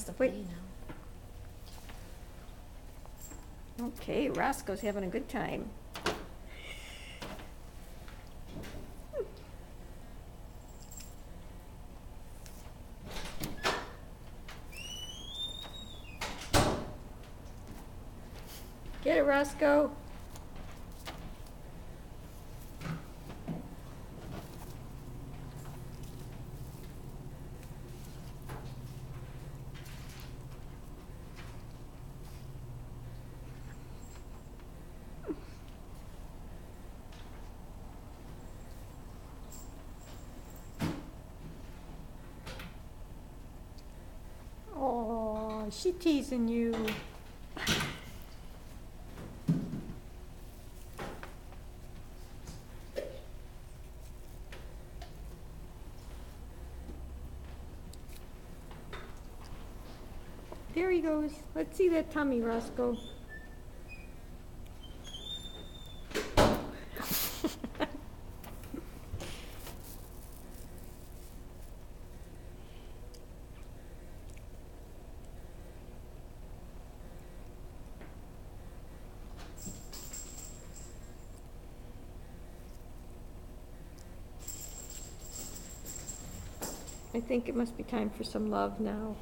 wants to Wait. play now. Okay, Rosco's having a good time. Get it, Rosco? Oh, she teasing you. There he goes. Let's see that tummy, Rosco. I think it must be time for some love now.